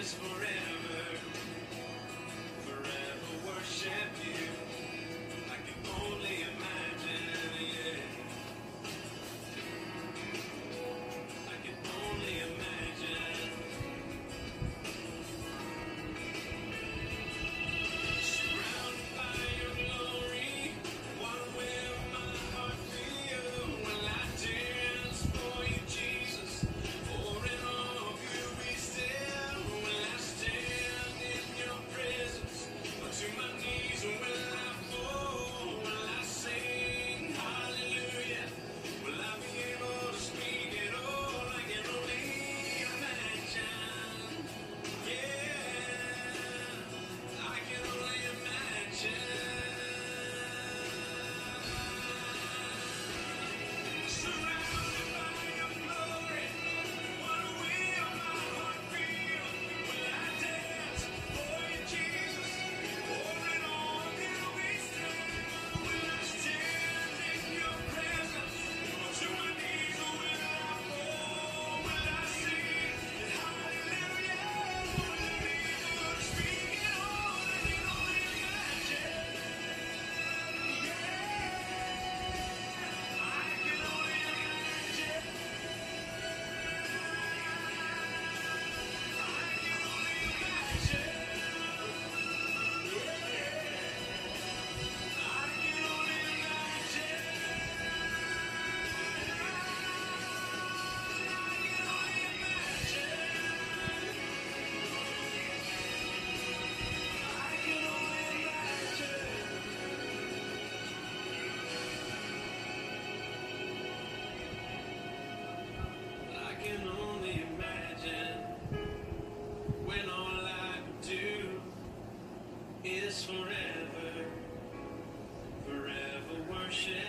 is forever, forever worship you. shit.